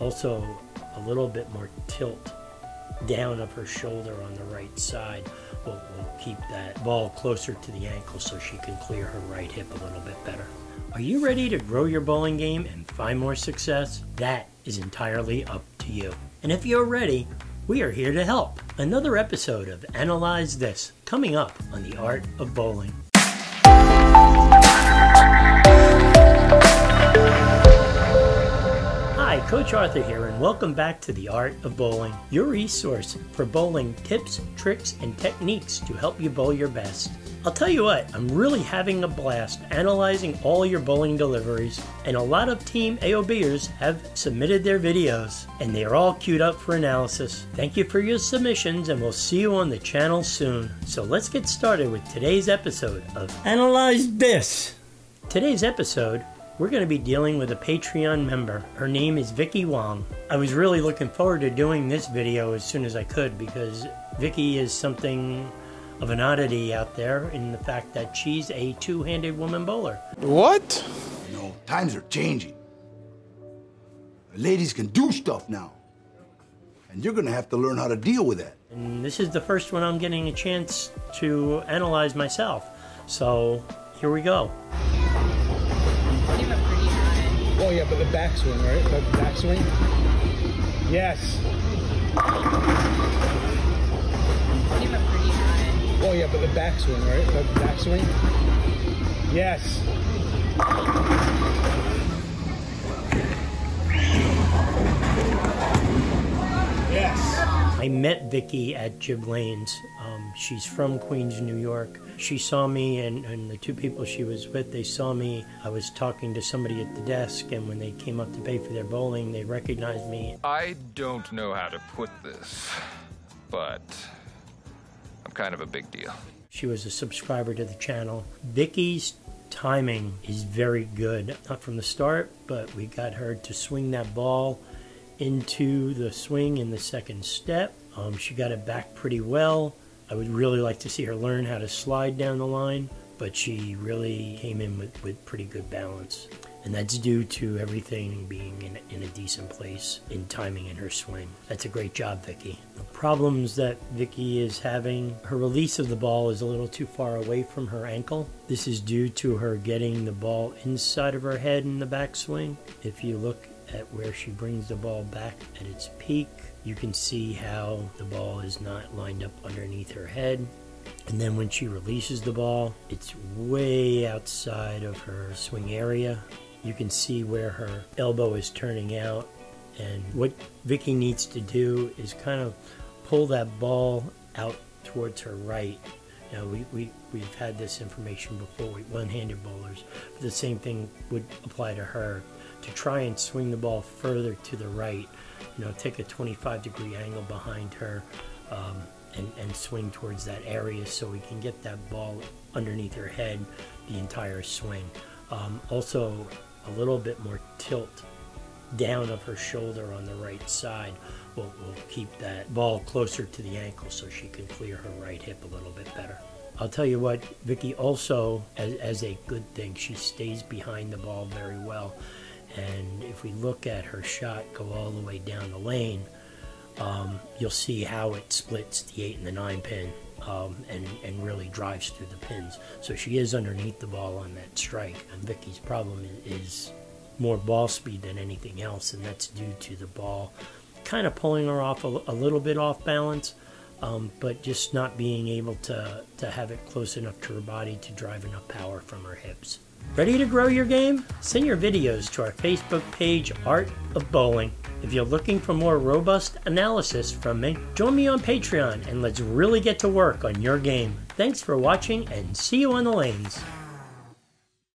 Also, a little bit more tilt down of her shoulder on the right side will, will keep that ball closer to the ankle so she can clear her right hip a little bit better. Are you ready to grow your bowling game and find more success? That is entirely up to you. And if you're ready, we are here to help. Another episode of Analyze This coming up on the art of bowling. Arthur here, and welcome back to the Art of Bowling, your resource for bowling tips, tricks, and techniques to help you bowl your best. I'll tell you what, I'm really having a blast analyzing all your bowling deliveries, and a lot of Team AOBers have submitted their videos, and they are all queued up for analysis. Thank you for your submissions, and we'll see you on the channel soon. So let's get started with today's episode of Analyze This. Today's episode we're going to be dealing with a Patreon member. Her name is Vicky Wong. I was really looking forward to doing this video as soon as I could because Vicky is something of an oddity out there in the fact that she's a two-handed woman bowler. What? You know, times are changing. Ladies can do stuff now. And you're gonna have to learn how to deal with that. And this is the first one I'm getting a chance to analyze myself. So here we go. Yeah, but the backswing, right? The backswing. Yes. Oh yeah, but the backswing, right? The backswing. Yes. I met Vicky at Jib Lanes. Um, she's from Queens, New York. She saw me, and, and the two people she was with, they saw me. I was talking to somebody at the desk, and when they came up to pay for their bowling, they recognized me. I don't know how to put this, but I'm kind of a big deal. She was a subscriber to the channel. Vicky's timing is very good. Not from the start, but we got her to swing that ball into the swing in the second step. Um, she got it back pretty well. I would really like to see her learn how to slide down the line, but she really came in with, with pretty good balance. And that's due to everything being in, in a decent place in timing in her swing. That's a great job, Vicky. The problems that Vicky is having, her release of the ball is a little too far away from her ankle. This is due to her getting the ball inside of her head in the backswing. If you look at where she brings the ball back at its peak, you can see how the ball is not lined up underneath her head. And then when she releases the ball, it's way outside of her swing area. You can see where her elbow is turning out. And what Vicky needs to do is kind of pull that ball out towards her right. Now, we, we, we've had this information before with one-handed bowlers, but the same thing would apply to her. To try and swing the ball further to the right, you know, take a 25 degree angle behind her um, and, and swing towards that area so we can get that ball underneath her head the entire swing. Um, also, a little bit more tilt down of her shoulder on the right side will, will keep that ball closer to the ankle so she can clear her right hip a little bit better. I'll tell you what, Vicky also, as, as a good thing, she stays behind the ball very well. And if we look at her shot go all the way down the lane, um, you'll see how it splits the 8 and the 9 pin um, and, and really drives through the pins. So she is underneath the ball on that strike. And Vicky's problem is more ball speed than anything else, and that's due to the ball kind of pulling her off a, a little bit off balance. Um, but just not being able to, to have it close enough to her body to drive enough power from her hips. Ready to grow your game? Send your videos to our Facebook page, Art of Bowling. If you're looking for more robust analysis from me, join me on Patreon and let's really get to work on your game. Thanks for watching and see you on the lanes.